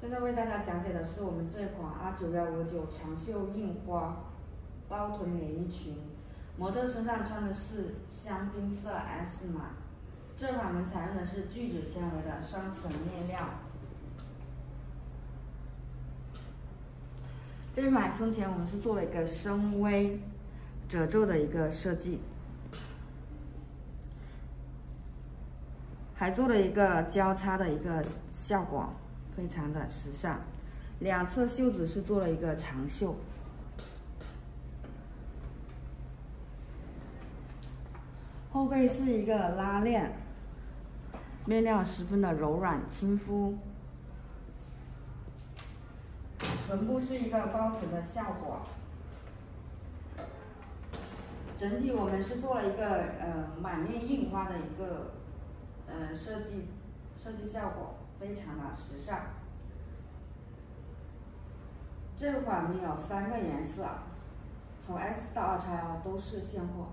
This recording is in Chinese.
现在为大家讲解的是我们这款 R 九幺五九长袖印花包臀连衣裙，模特身上穿的是香槟色 S 码，这款我们采用的是聚酯纤维的双层面料。这款胸前我们是做了一个深 V 褶皱的一个设计，还做了一个交叉的一个效果。非常的时尚，两侧袖子是做了一个长袖，后背是一个拉链，面料十分的柔软亲肤，臀部是一个包臀的效果，整体我们是做了一个呃满面印花的一个呃设计设计效果。非常的时尚，这款我们有三个颜色，从 S 到 XL 都是现货。